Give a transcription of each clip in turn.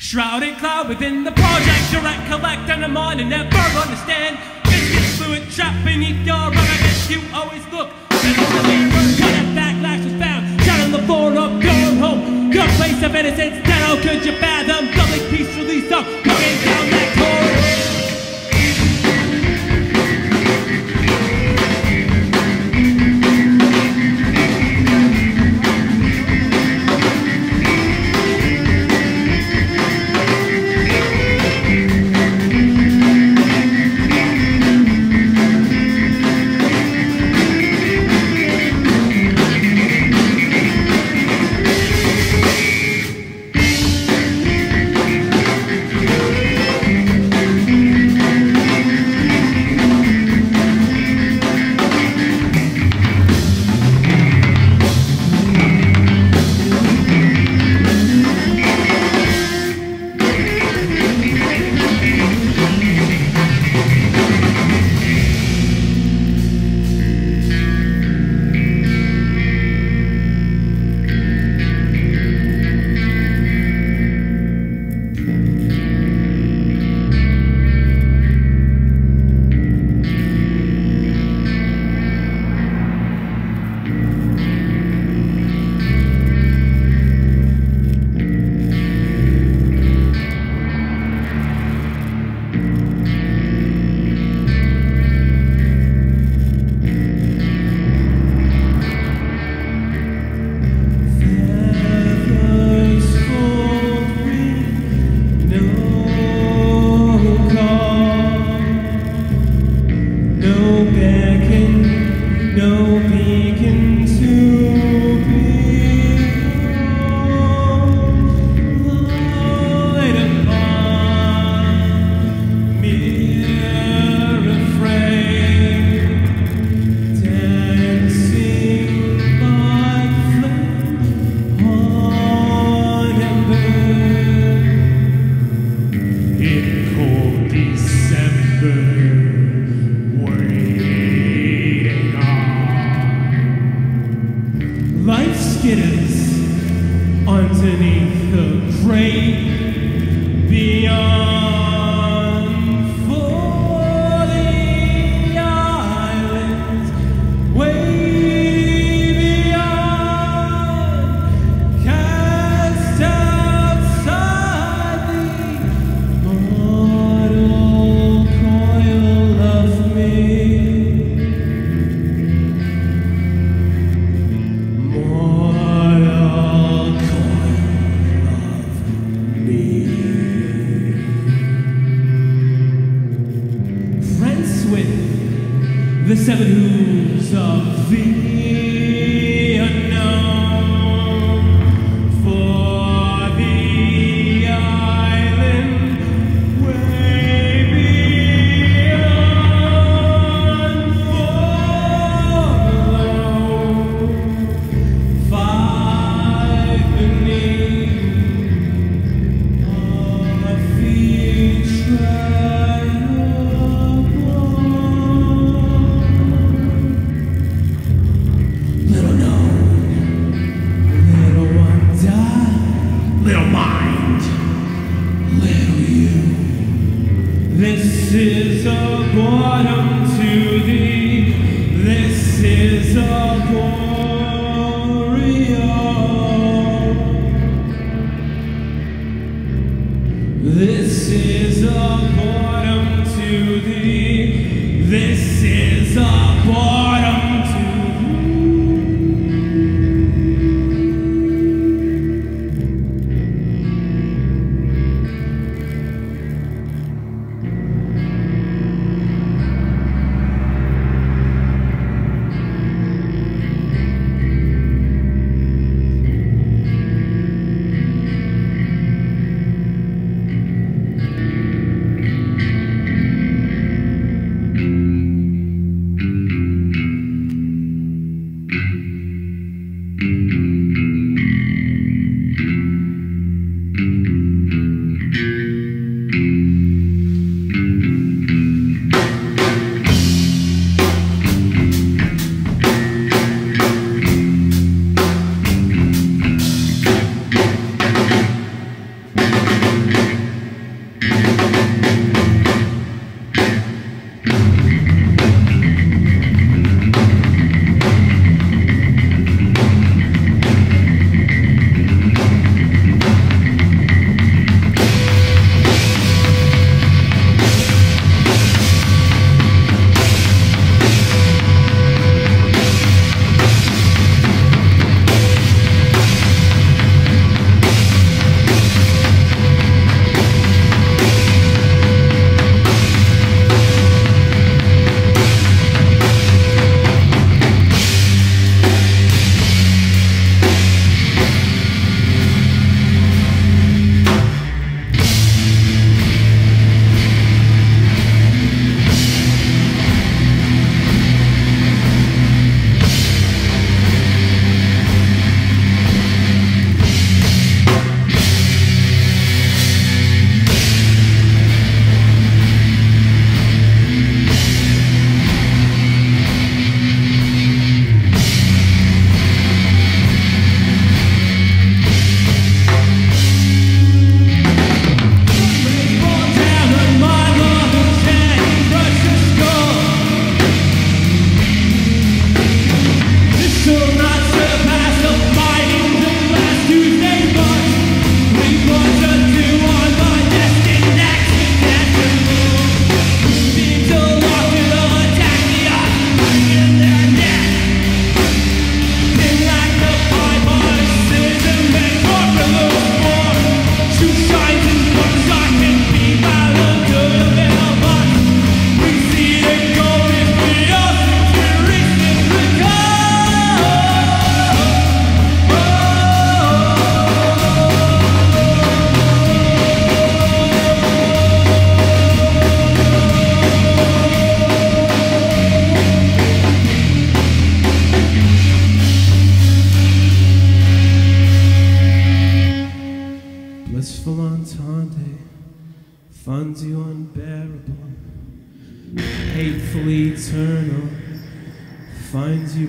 Shrouded cloud within the project, direct, collect, and the mind, and never understand. Biscuit fluid trapped beneath your rug, I guess you always look. And on the mirror, when that backlash was found, down on the floor of your home, your place of innocence. Then how could you fathom? Doubly peacefully so, walking down that corridor. In This is a bottom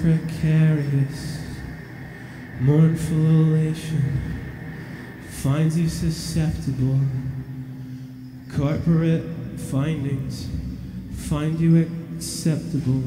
precarious, mournful elation finds you susceptible, corporate findings find you acceptable.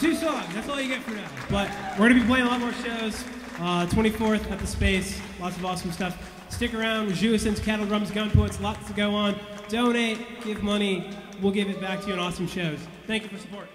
Songs. That's all you get for now. But we're gonna be playing a lot more shows. Uh, 24th at the Space. Lots of awesome stuff. Stick around. Jouissance, Cattle Drums, Gun. Lots to go on. Donate. Give money. We'll give it back to you in awesome shows. Thank you for support.